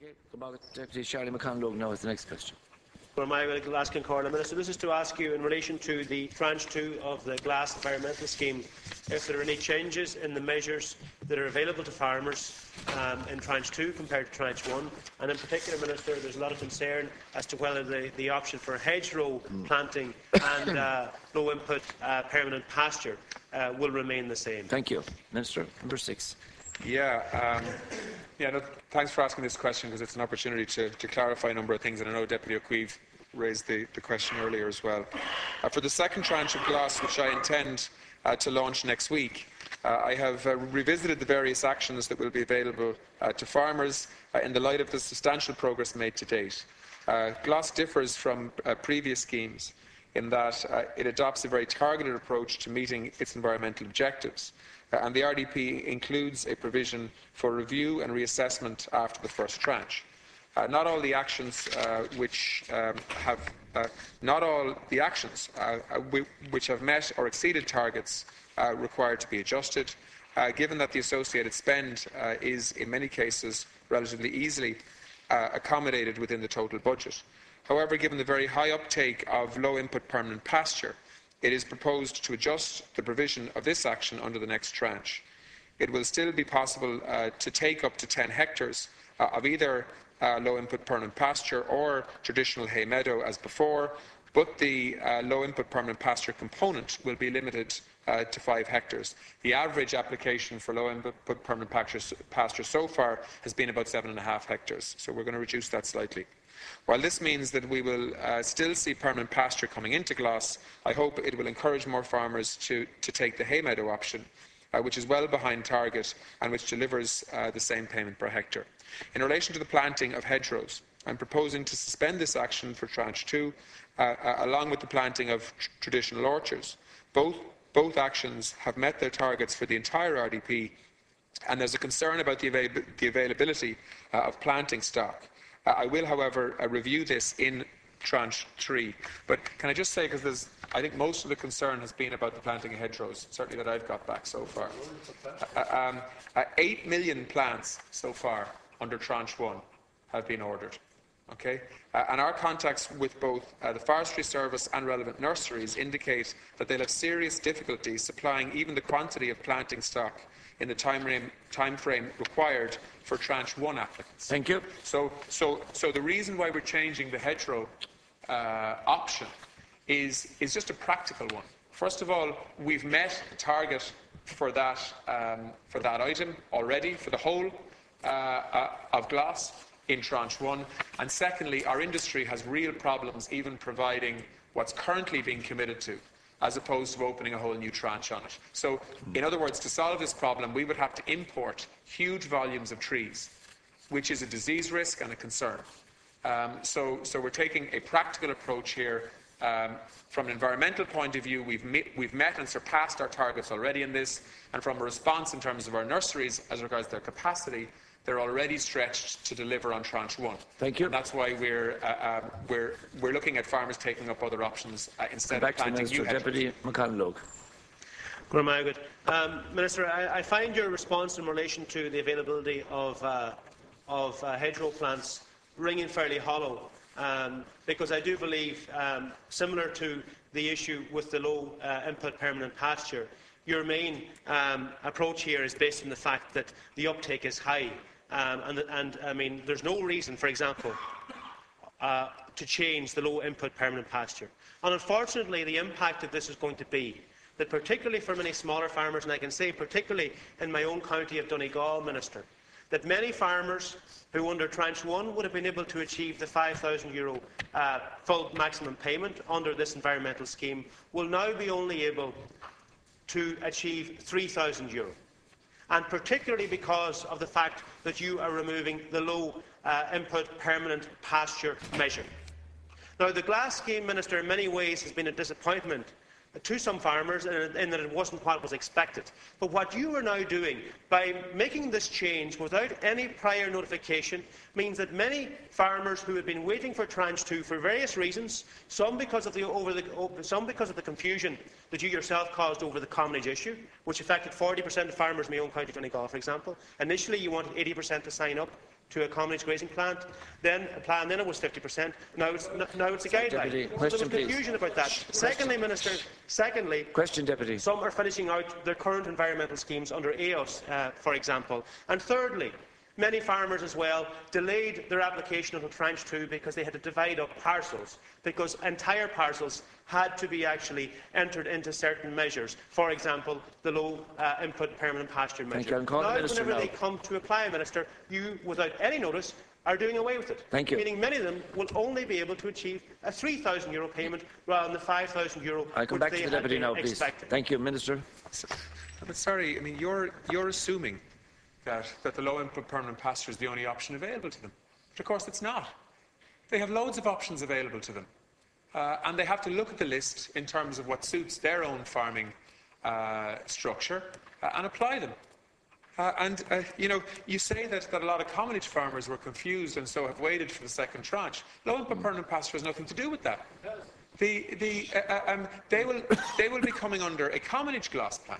Okay, Deputy Charlie McConalogue now is the next question. Well, my Glasgow Corner Minister, this is to ask you in relation to the tranche two of the GLAS environmental scheme, if there are any changes in the measures that are available to farmers um, in tranche two compared to tranche one, and in particular, Minister, there's a lot of concern as to whether the, the option for hedgerow planting and uh, low input uh, permanent pasture uh, will remain the same. Thank you, Minister. Number six. Yeah, um, yeah. No, thanks for asking this question because it's an opportunity to, to, clarify a number of things, and I know Deputy O'Keefe raised the, the question earlier as well. Uh, for the second tranche of GLAS, which I intend uh, to launch next week, uh, I have uh, revisited the various actions that will be available uh, to farmers uh, in the light of the substantial progress made to date. GLAS differs from previous schemes in that it adopts a very targeted approach to meeting its environmental objectives. And the RDP includes a provision for review and reassessment after the first tranche. Uh, not all the actions uh, which um, have uh, not all the actions which have met or exceeded targets required to be adjusted, given that the associated spend is in many cases relatively easily accommodated within the total budget. However, given the very high uptake of low input permanent pasture, it is proposed to adjust the provision of this action under the next tranche. It will still be possible uh, to take up to 10 hectares uh, of either uh, low input permanent pasture or traditional hay meadow as before, but the uh, low input permanent pasture component will be limited uh, to five hectares. The average application for low input permanent pasture, so far has been about seven and a half hectares, so we're going to reduce that slightly. While this means that we will uh, still see permanent pasture coming into GLAS, I hope it will encourage more farmers to, to take the hay meadow option, uh, which is well behind target and which delivers uh, the same payment per hectare. In relation to the planting of hedgerows, I'm proposing to suspend this action for tranche two, uh, uh, along with the planting of tr traditional orchards. Both, both actions have met their targets for the entire RDP, and there's a concern about the, avail the availability uh, of planting stock. Uh, I will, however, uh, review this in tranche three. But can I just say, because I think most of the concern has been about the planting of hedgerows, certainly that I've got back so far. Uh, um, uh, eight million plants so far under tranche one have been ordered. Okay? Uh, and our contacts with both uh, the Forestry Service and relevant nurseries indicate that they'll have serious difficulty supplying even the quantity of planting stock in the time frame, time frame required for tranche one applicants. Thank you. So, so, so the reason why we're changing the hedgerow uh, option is, is just a practical one. First of all, we've met the target for that, um, for that item already, for the whole uh, uh, of GLAS in tranche one. And secondly, our industry has real problems even providing what's currently being committed to as opposed to opening a whole new tranche on it. So, in other words, to solve this problem, we would have to import huge volumes of trees, which is a disease risk and a concern. Um, so, so, we're taking a practical approach here. Um, from an environmental point of view, we've, we've met and surpassed our targets already in this, and from a response in terms of our nurseries as regards their capacity, they're already stretched to deliver on tranche one. Thank you. And that's why we're, uh, um, we're, we're looking at farmers taking up other options uh, instead Back of planting to the new Deputy McConalogue. Um, Minister, I, I, find your response in relation to the availability of, uh, of uh, hedgerow plants ringing fairly hollow, um, because I do believe, um, similar to the issue with the low uh, input permanent pasture, your main um, approach here is based on the fact that the uptake is high um, and, and, I mean, there's no reason, for example, uh, to change the low input permanent pasture. And unfortunately, the impact of this is going to be that particularly for many smaller farmers, and I can say particularly in my own county of Donegal, Minister, that many farmers who under tranche one would have been able to achieve the €5,000 uh, full maximum payment under this environmental scheme will now be only able to achieve €3,000 and particularly because of the fact that you are removing the low uh, input permanent pasture measure. Now, the GLAS scheme, Minister, in many ways has been a disappointment to some farmers in that it wasn't what was expected. But what you are now doing by making this change without any prior notification means that many farmers who had been waiting for tranche two for various reasons, some because of the, the, some because of the confusion that you yourself caused over the commonage issue, which affected 40% of farmers in my own county Donegal, for example. Initially, you wanted 80% to sign up to a common grazing plant. Then a plan then it was 50%. Now it's now it's a guideline. Deputy, so there was please. confusion about that. Secondly, Minister. Secondly, Question, Deputy. some are finishing out their current environmental schemes under EOS, uh, for example. And thirdly, many farmers as well delayed their application until tranche two because they had to divide up parcels, because entire parcels had to be actually entered into certain measures. For example, the low uh, input permanent pasture measure. you. I'm the now, Minister whenever now. they come to apply, Minister, you, without any notice, are doing away with it. Thank you. Meaning many of them will only be able to achieve a €3,000 Euro payment rather than the €5,000 Euro I come which back they to the had Deputy been now, please. expecting. Thank you, Minister. But sorry, I mean, you're, you're assuming that, that the low input permanent pasture is the only option available to them. But of course, it's not. They have loads of options available to them. Uh, and they have to look at the list in terms of what suits their own farming uh, structure uh, and apply them. Uh, and, uh, you know, you say that, that a lot of commonage farmers were confused and so have waited for the second tranche. Low input permanent pasture has nothing to do with that. The, the, uh, um, they, will, they will be coming under a commonage GLAS plan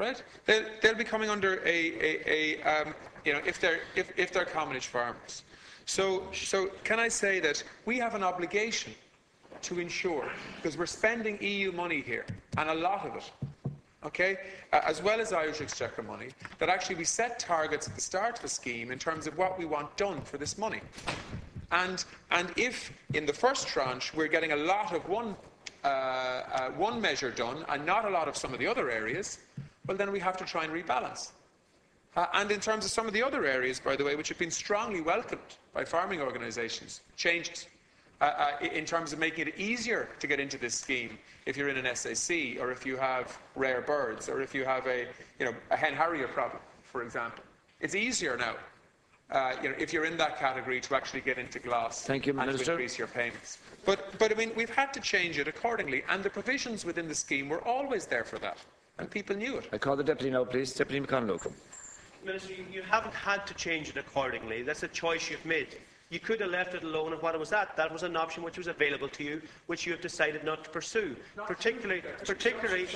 right? They'll, they'll be coming under a, a, a um, you know, if they're, if, if they're commonage farmers. So, so can I say that we have an obligation to ensure, because we're spending EU money here, and a lot of it, okay, uh, as well as Irish Exchequer money, that actually we set targets at the start of a scheme in terms of what we want done for this money. And, and if in the first tranche we're getting a lot of one, uh, uh, one measure done and not a lot of some of the other areas, well, then we have to try and rebalance. Uh, and in terms of some of the other areas, by the way, which have been strongly welcomed by farming organisations, changes uh, uh, in terms of making it easier to get into this scheme if you're in an SAC or if you have rare birds or if you have a, you know, a hen harrier problem, for example. It's easier now, uh, you know, if you're in that category to actually get into GLAS Thank you, and to increase your payments. But, but I mean, we've had to change it accordingly, and the provisions within the scheme were always there for that, and people knew it. I call the Deputy now, please. Deputy McConalogue. Minister, you, you haven't had to change it accordingly. That's a choice you've made. You could have left it alone and what it was at. That was an option which was available to you, which you have decided not to pursue. Particularly, particularly.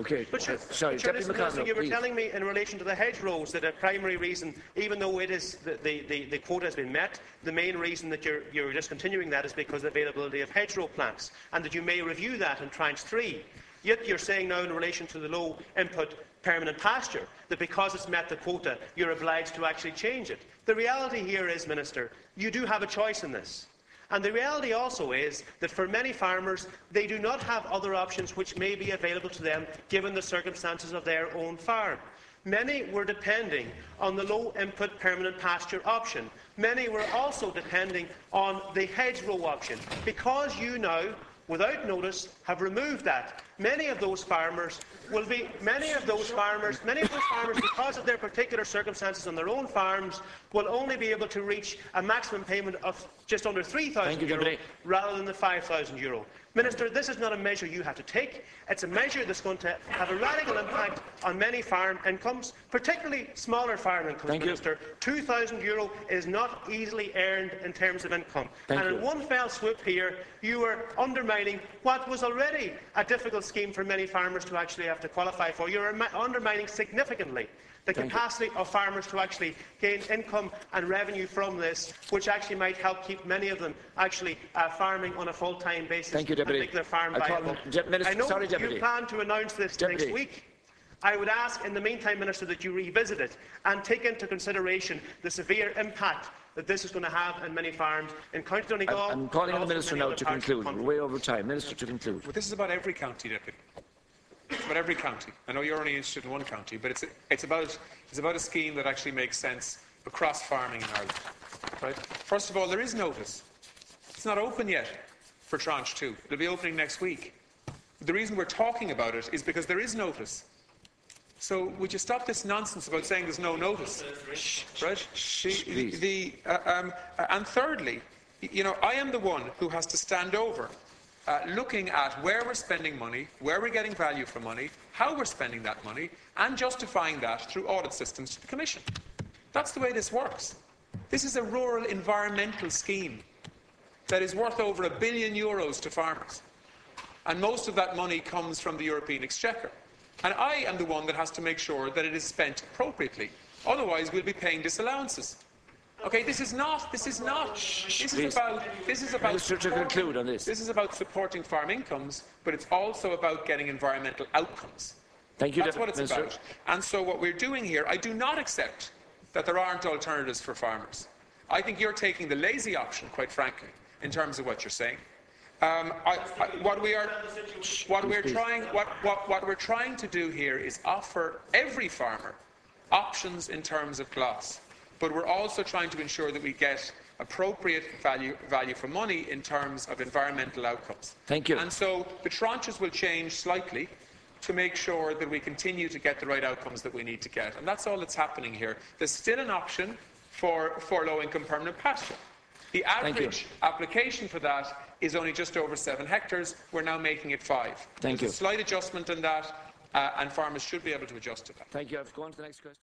Okay, But sure, uh, sorry, but sure, Deputy listen, McConnell, you were please. telling me in relation to the hedgerows that a primary reason, even though it is the, the, the, the quota has been met, the main reason that you're, you're discontinuing that is because of the availability of hedgerow plants, and that you may review that in tranche three. Yet you're saying now in relation to the low input permanent pasture that because it's met the quota, you're obliged to actually change it. The reality here is, Minister, you do have a choice in this. And the reality also is that for many farmers, they do not have other options which may be available to them given the circumstances of their own farm. Many were depending on the low input permanent pasture option. Many were also depending on the hedgerow option. Because you now, without notice, have removed that, many of those farmers will be, many of those farmers, many of those farmers, because of their particular circumstances on their own farms, will only be able to reach a maximum payment of just under Thank 3,000 you, euro Deputy. rather than the 5,000 euro. Minister, this is not a measure you have to take. It's a measure that's going to have a radical impact on many farm incomes, particularly smaller farm incomes, Thank. Minister. 2,000 euro is not easily earned in terms of income. Thank and you. in one fell swoop here, you are undermining what was already a difficult scheme for many farmers to actually have to qualify for. You're undermining significantly the Thank you. capacity of farmers to actually gain income and revenue from this, which actually might help keep many of them actually uh, farming on a full-time basis Thank you, and Deputy. make their farm I viable. Minister- I know sorry, Deputy. you plan to announce this Deputy. next week. I would ask, in the meantime, Minister, that you revisit it and take into consideration the severe impact that this is going to have on many farms in County Donegal. I'm, I'm calling on the Minister now to parts of the conclude. We're way over time. Minister, to conclude. But this is about every county, Deputy. It's about every county. I know you're only interested in one county, but it's, it's, about, it's about a scheme that actually makes sense across farming in Ireland. Right? First of all, there is notice. It's not open yet for tranche two. It'll be opening next week. The reason we're talking about it is because there is notice. So would you stop this nonsense about saying there's no notice? Right? The, the, uh, um, uh, and thirdly, you know, I am the one who has to stand over uh, looking at where we're spending money, where we're getting value for money, how we're spending that money, and justifying that through audit systems to the Commission. That's the way this works. This is a rural environmental scheme that is worth over a billion euros to farmers. And most of that money comes from the European Exchequer. And I am the one that has to make sure that it is spent appropriately. Otherwise, we'll be paying disallowances. Okay, this is not. This is not. This is about. This is about. To conclude on this. This is about supporting farm incomes, but it's also about getting environmental outcomes. Thank you, That's what it's Minister. about. And so what we're doing here, I do not accept that there aren't alternatives for farmers. I think you're taking the lazy option, quite frankly, in terms of what you're saying. Um, I, I, what we are, what we're trying, what, what, what we're trying to do here is offer every farmer options in terms of GLAS, but we're also trying to ensure that we get appropriate value, value for money in terms of environmental outcomes. Thank you. And so the tranches will change slightly to make sure that we continue to get the right outcomes that we need to get. And that's all that's happening here. There's still an option for, for low-income permanent pasture. The average application for that is only just over seven hectares. We're now making it five. Thank There's you. a slight adjustment in that, uh, and farmers should be able to adjust to that. Thank you. I've gone to the next question.